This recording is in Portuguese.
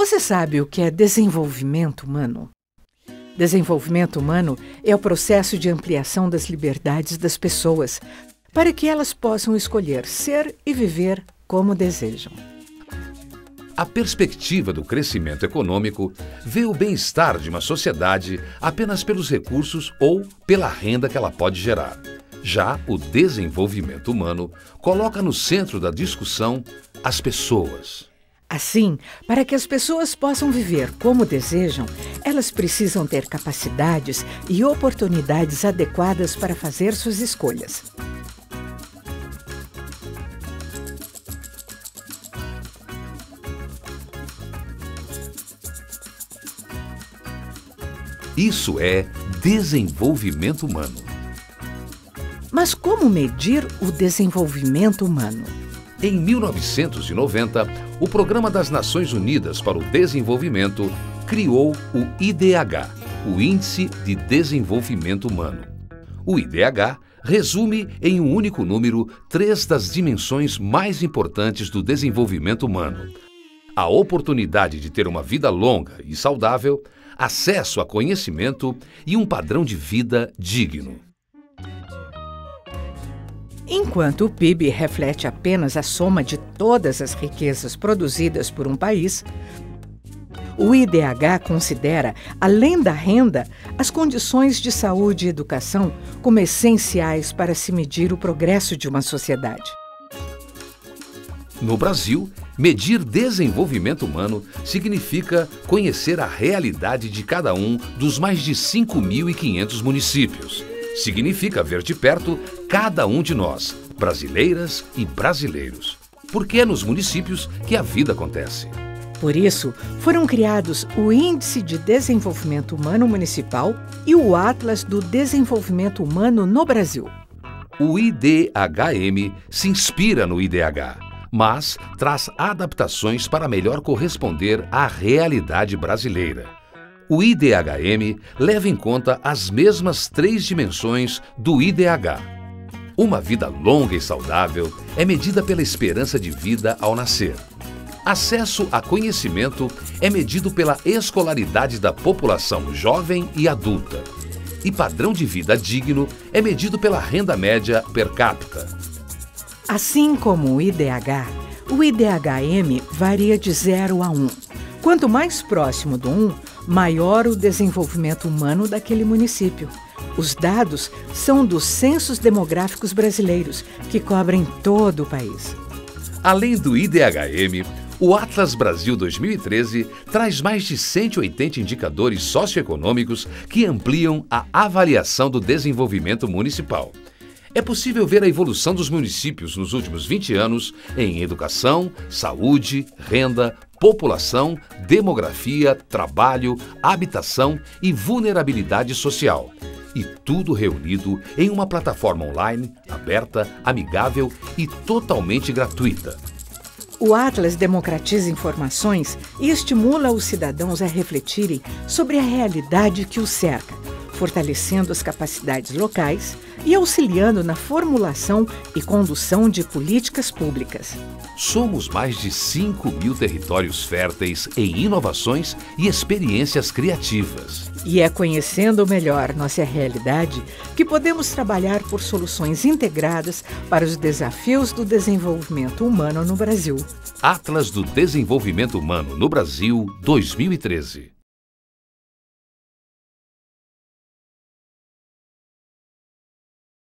Você sabe o que é desenvolvimento humano? Desenvolvimento humano é o processo de ampliação das liberdades das pessoas para que elas possam escolher ser e viver como desejam. A perspectiva do crescimento econômico vê o bem-estar de uma sociedade apenas pelos recursos ou pela renda que ela pode gerar. Já o desenvolvimento humano coloca no centro da discussão as pessoas. Assim, para que as pessoas possam viver como desejam, elas precisam ter capacidades e oportunidades adequadas para fazer suas escolhas. Isso é desenvolvimento humano. Mas como medir o desenvolvimento humano? Em 1990, o Programa das Nações Unidas para o Desenvolvimento criou o IDH, o Índice de Desenvolvimento Humano. O IDH resume em um único número três das dimensões mais importantes do desenvolvimento humano: a oportunidade de ter uma vida longa e saudável, acesso a conhecimento e um padrão de vida digno. Enquanto o PIB reflete apenas a soma de todas as riquezas produzidas por um país, o IDH considera, além da renda, as condições de saúde e educação como essenciais para se medir o progresso de uma sociedade. No Brasil, medir desenvolvimento humano significa conhecer a realidade de cada um dos mais de 5.500 municípios. Significa ver de perto cada um de nós, brasileiras e brasileiros. Porque é nos municípios que a vida acontece. Por isso, foram criados o Índice de Desenvolvimento Humano Municipal e o Atlas do Desenvolvimento Humano no Brasil. O IDHM se inspira no IDH mas traz adaptações para melhor corresponder à realidade brasileira. O IDHM leva em conta as mesmas três dimensões do IDH. Uma vida longa e saudável é medida pela esperança de vida ao nascer. Acesso a conhecimento é medido pela escolaridade da população jovem e adulta. E padrão de vida digno é medido pela renda média per capita. Assim como o IDH, o IDHM varia de 0 a 1. Quanto mais próximo do 1, maior o desenvolvimento humano daquele município. Os dados são dos censos demográficos brasileiros, que cobrem todo o país. Além do IDHM, o Atlas Brasil 2013 traz mais de 180 indicadores socioeconômicos que ampliam a avaliação do desenvolvimento municipal. É possível ver a evolução dos municípios nos últimos 20 anos em educação, saúde, renda, população, demografia, trabalho, habitação e vulnerabilidade social. E tudo reunido em uma plataforma online, aberta, amigável e totalmente gratuita. O Atlas democratiza informações e estimula os cidadãos a refletirem sobre a realidade que os cerca fortalecendo as capacidades locais e auxiliando na formulação e condução de políticas públicas. Somos mais de 5 mil territórios férteis em inovações e experiências criativas. E é conhecendo melhor nossa realidade que podemos trabalhar por soluções integradas para os desafios do desenvolvimento humano no Brasil. Atlas do Desenvolvimento Humano no Brasil 2013.